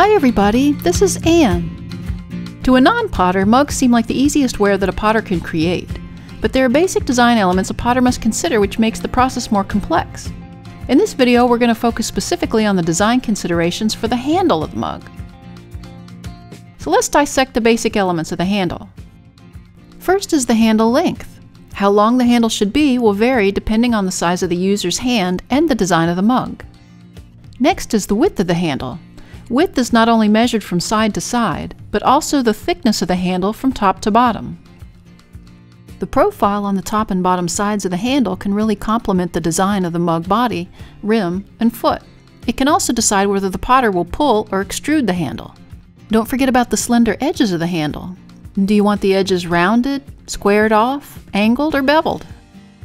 Hi everybody, this is Ann. To a non-potter, mugs seem like the easiest ware that a potter can create. But there are basic design elements a potter must consider which makes the process more complex. In this video, we're going to focus specifically on the design considerations for the handle of the mug. So let's dissect the basic elements of the handle. First is the handle length. How long the handle should be will vary depending on the size of the user's hand and the design of the mug. Next is the width of the handle. Width is not only measured from side to side, but also the thickness of the handle from top to bottom. The profile on the top and bottom sides of the handle can really complement the design of the mug body, rim, and foot. It can also decide whether the potter will pull or extrude the handle. Don't forget about the slender edges of the handle. Do you want the edges rounded, squared off, angled, or beveled?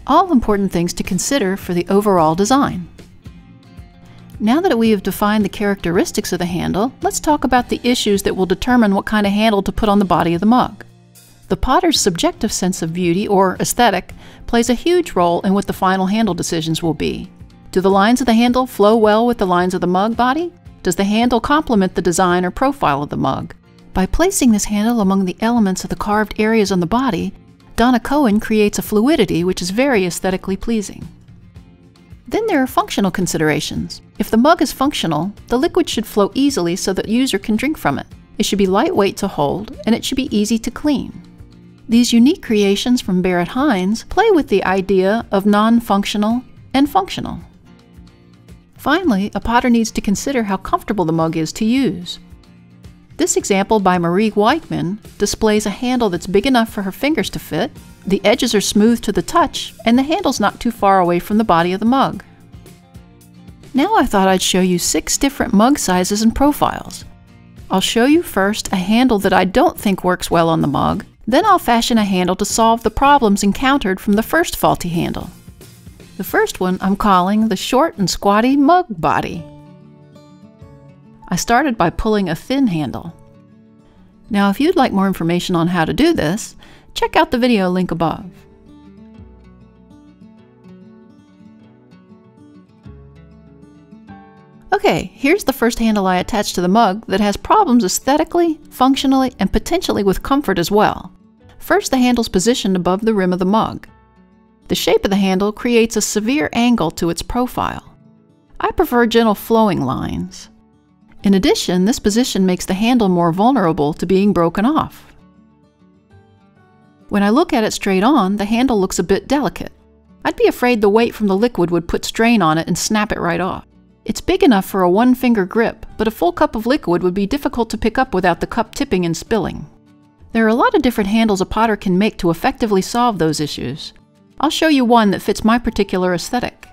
All important things to consider for the overall design. Now that we have defined the characteristics of the handle, let's talk about the issues that will determine what kind of handle to put on the body of the mug. The potter's subjective sense of beauty, or aesthetic, plays a huge role in what the final handle decisions will be. Do the lines of the handle flow well with the lines of the mug body? Does the handle complement the design or profile of the mug? By placing this handle among the elements of the carved areas on the body, Donna Cohen creates a fluidity which is very aesthetically pleasing. Then there are functional considerations. If the mug is functional, the liquid should flow easily so the user can drink from it. It should be lightweight to hold, and it should be easy to clean. These unique creations from Barrett Hines play with the idea of non-functional and functional. Finally, a potter needs to consider how comfortable the mug is to use. This example by Marie Weichman displays a handle that's big enough for her fingers to fit, the edges are smooth to the touch, and the handle's not too far away from the body of the mug. Now I thought I'd show you six different mug sizes and profiles. I'll show you first a handle that I don't think works well on the mug, then I'll fashion a handle to solve the problems encountered from the first faulty handle. The first one I'm calling the short and squatty mug body. I started by pulling a thin handle. Now if you'd like more information on how to do this, check out the video link above. Okay, here's the first handle I attached to the mug that has problems aesthetically, functionally, and potentially with comfort as well. First, the handle's positioned above the rim of the mug. The shape of the handle creates a severe angle to its profile. I prefer gentle flowing lines. In addition, this position makes the handle more vulnerable to being broken off. When I look at it straight on, the handle looks a bit delicate. I'd be afraid the weight from the liquid would put strain on it and snap it right off. It's big enough for a one finger grip, but a full cup of liquid would be difficult to pick up without the cup tipping and spilling. There are a lot of different handles a potter can make to effectively solve those issues. I'll show you one that fits my particular aesthetic.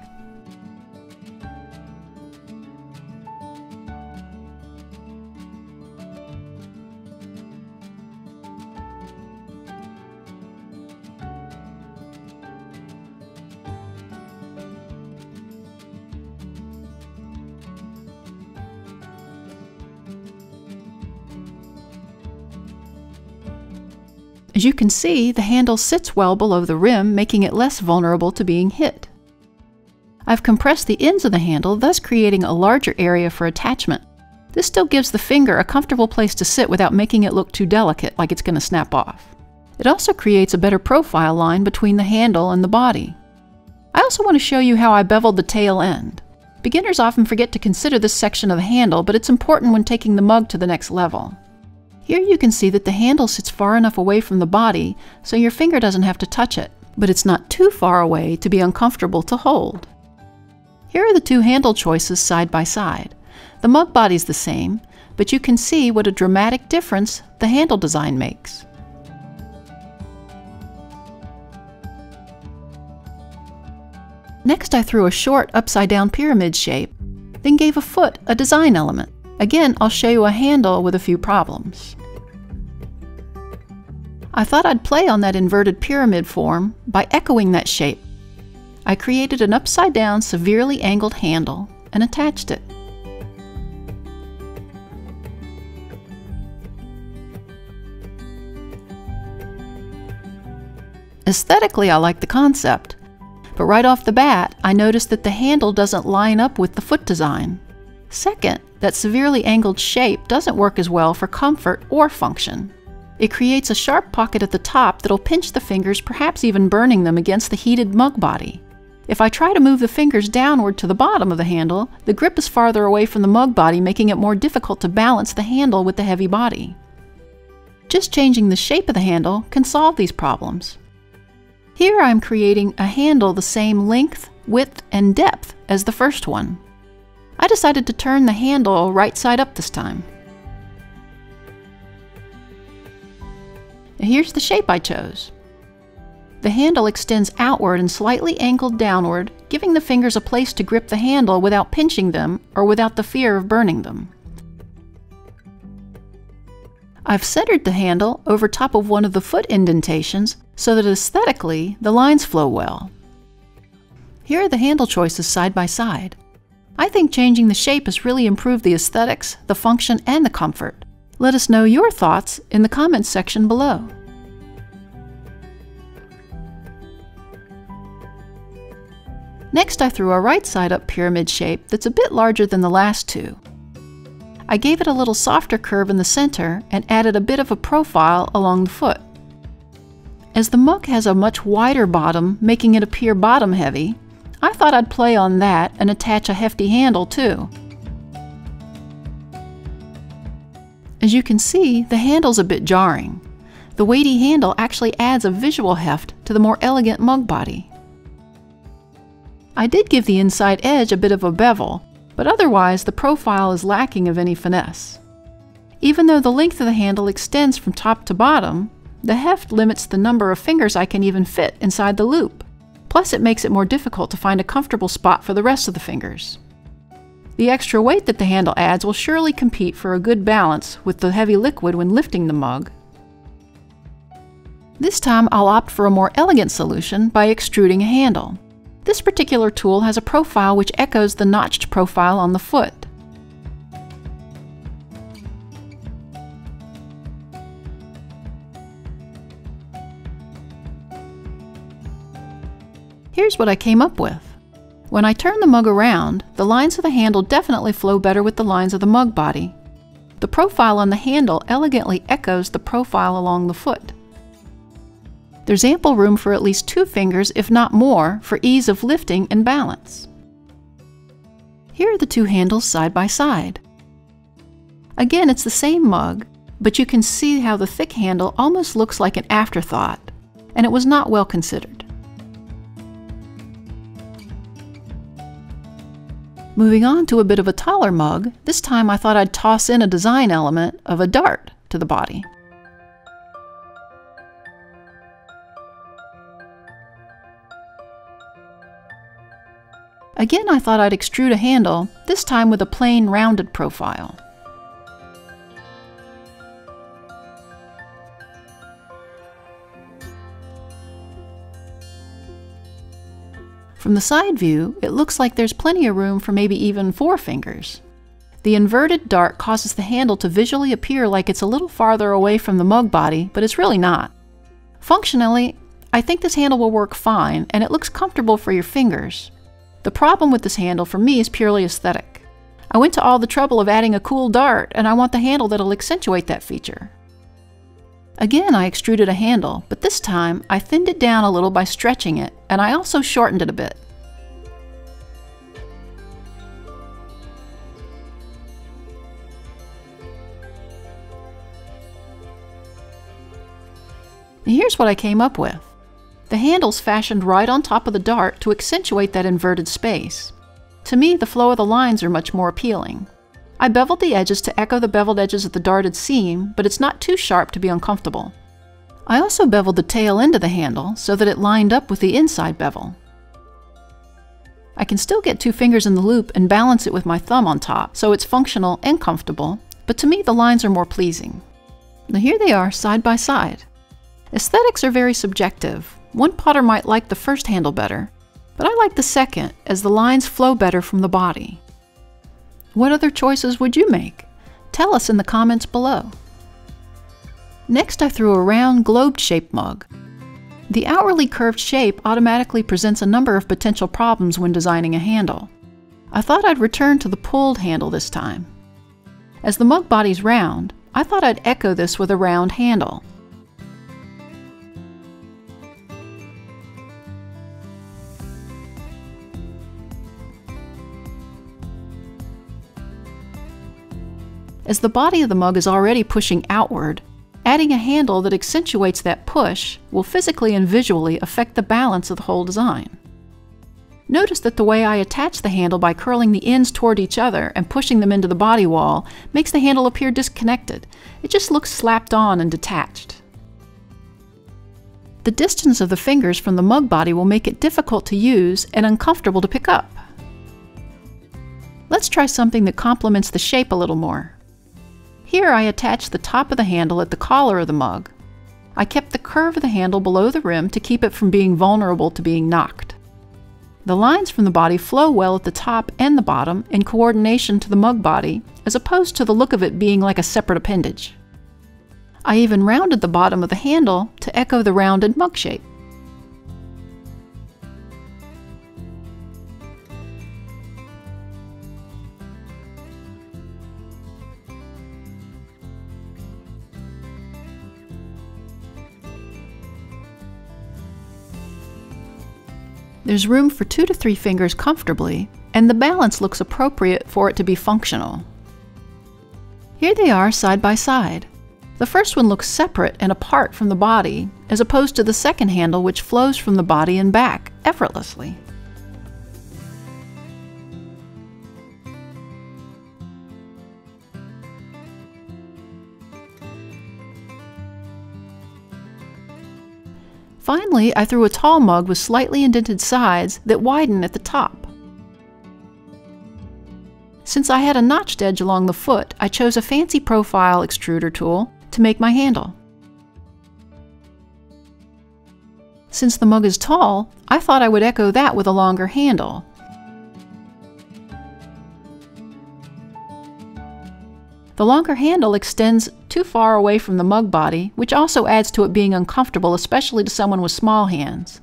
As you can see, the handle sits well below the rim, making it less vulnerable to being hit. I've compressed the ends of the handle, thus creating a larger area for attachment. This still gives the finger a comfortable place to sit without making it look too delicate, like it's going to snap off. It also creates a better profile line between the handle and the body. I also want to show you how I beveled the tail end. Beginners often forget to consider this section of the handle, but it's important when taking the mug to the next level. Here you can see that the handle sits far enough away from the body so your finger doesn't have to touch it, but it's not too far away to be uncomfortable to hold. Here are the two handle choices side by side. The mug body's the same, but you can see what a dramatic difference the handle design makes. Next I threw a short upside down pyramid shape, then gave a foot a design element. Again, I'll show you a handle with a few problems. I thought I'd play on that inverted pyramid form by echoing that shape. I created an upside down, severely angled handle and attached it. Aesthetically, I like the concept, but right off the bat, I noticed that the handle doesn't line up with the foot design. Second, that severely angled shape doesn't work as well for comfort or function. It creates a sharp pocket at the top that'll pinch the fingers, perhaps even burning them against the heated mug body. If I try to move the fingers downward to the bottom of the handle, the grip is farther away from the mug body, making it more difficult to balance the handle with the heavy body. Just changing the shape of the handle can solve these problems. Here I'm creating a handle the same length, width, and depth as the first one. I decided to turn the handle right side up this time. Here's the shape I chose. The handle extends outward and slightly angled downward, giving the fingers a place to grip the handle without pinching them or without the fear of burning them. I've centered the handle over top of one of the foot indentations so that aesthetically the lines flow well. Here are the handle choices side by side. I think changing the shape has really improved the aesthetics, the function, and the comfort. Let us know your thoughts in the comments section below. Next I threw a right side up pyramid shape that's a bit larger than the last two. I gave it a little softer curve in the center and added a bit of a profile along the foot. As the mug has a much wider bottom, making it appear bottom heavy, I thought I'd play on that and attach a hefty handle too. As you can see, the handle's a bit jarring. The weighty handle actually adds a visual heft to the more elegant mug body. I did give the inside edge a bit of a bevel, but otherwise the profile is lacking of any finesse. Even though the length of the handle extends from top to bottom, the heft limits the number of fingers I can even fit inside the loop. Plus it makes it more difficult to find a comfortable spot for the rest of the fingers. The extra weight that the handle adds will surely compete for a good balance with the heavy liquid when lifting the mug. This time I'll opt for a more elegant solution by extruding a handle. This particular tool has a profile which echoes the notched profile on the foot. Here's what I came up with. When I turn the mug around, the lines of the handle definitely flow better with the lines of the mug body. The profile on the handle elegantly echoes the profile along the foot. There's ample room for at least two fingers, if not more, for ease of lifting and balance. Here are the two handles side by side. Again, it's the same mug, but you can see how the thick handle almost looks like an afterthought, and it was not well considered. Moving on to a bit of a taller mug, this time I thought I'd toss in a design element of a dart to the body. Again, I thought I'd extrude a handle, this time with a plain rounded profile. From the side view, it looks like there's plenty of room for maybe even four fingers. The inverted dart causes the handle to visually appear like it's a little farther away from the mug body, but it's really not. Functionally, I think this handle will work fine, and it looks comfortable for your fingers. The problem with this handle for me is purely aesthetic. I went to all the trouble of adding a cool dart, and I want the handle that'll accentuate that feature. Again, I extruded a handle, but this time I thinned it down a little by stretching it, and I also shortened it a bit. here's what I came up with. The handle's fashioned right on top of the dart to accentuate that inverted space. To me, the flow of the lines are much more appealing. I beveled the edges to echo the beveled edges of the darted seam, but it's not too sharp to be uncomfortable. I also beveled the tail end of the handle so that it lined up with the inside bevel. I can still get two fingers in the loop and balance it with my thumb on top, so it's functional and comfortable, but to me the lines are more pleasing. Now here they are side by side. Aesthetics are very subjective, one potter might like the first handle better, but I like the second as the lines flow better from the body. What other choices would you make? Tell us in the comments below. Next I threw a round globe-shaped mug. The outwardly curved shape automatically presents a number of potential problems when designing a handle. I thought I'd return to the pulled handle this time. As the mug body's round, I thought I'd echo this with a round handle. As the body of the mug is already pushing outward, adding a handle that accentuates that push will physically and visually affect the balance of the whole design. Notice that the way I attach the handle by curling the ends toward each other and pushing them into the body wall makes the handle appear disconnected. It just looks slapped on and detached. The distance of the fingers from the mug body will make it difficult to use and uncomfortable to pick up. Let's try something that complements the shape a little more. Here I attached the top of the handle at the collar of the mug. I kept the curve of the handle below the rim to keep it from being vulnerable to being knocked. The lines from the body flow well at the top and the bottom in coordination to the mug body, as opposed to the look of it being like a separate appendage. I even rounded the bottom of the handle to echo the rounded mug shape. There's room for two to three fingers comfortably, and the balance looks appropriate for it to be functional. Here they are side by side. The first one looks separate and apart from the body, as opposed to the second handle which flows from the body and back effortlessly. Finally, I threw a tall mug with slightly indented sides that widen at the top. Since I had a notched edge along the foot, I chose a fancy profile extruder tool to make my handle. Since the mug is tall, I thought I would echo that with a longer handle. The longer handle extends too far away from the mug body, which also adds to it being uncomfortable, especially to someone with small hands.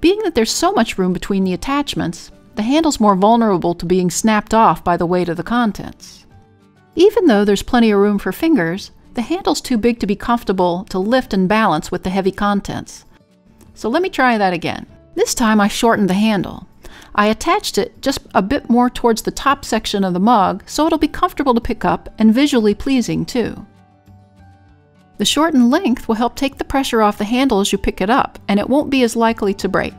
Being that there's so much room between the attachments, the handle's more vulnerable to being snapped off by the weight of the contents. Even though there's plenty of room for fingers, the handle's too big to be comfortable to lift and balance with the heavy contents. So let me try that again. This time I shortened the handle. I attached it just a bit more towards the top section of the mug so it'll be comfortable to pick up and visually pleasing too. The shortened length will help take the pressure off the handle as you pick it up and it won't be as likely to break.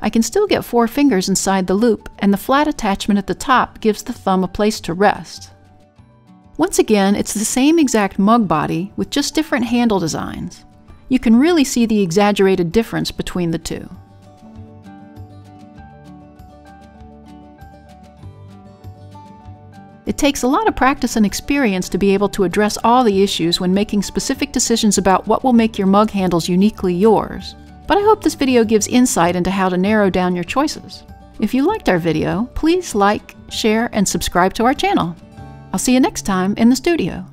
I can still get four fingers inside the loop and the flat attachment at the top gives the thumb a place to rest. Once again, it's the same exact mug body with just different handle designs you can really see the exaggerated difference between the two. It takes a lot of practice and experience to be able to address all the issues when making specific decisions about what will make your mug handles uniquely yours. But I hope this video gives insight into how to narrow down your choices. If you liked our video, please like, share, and subscribe to our channel. I'll see you next time in the studio.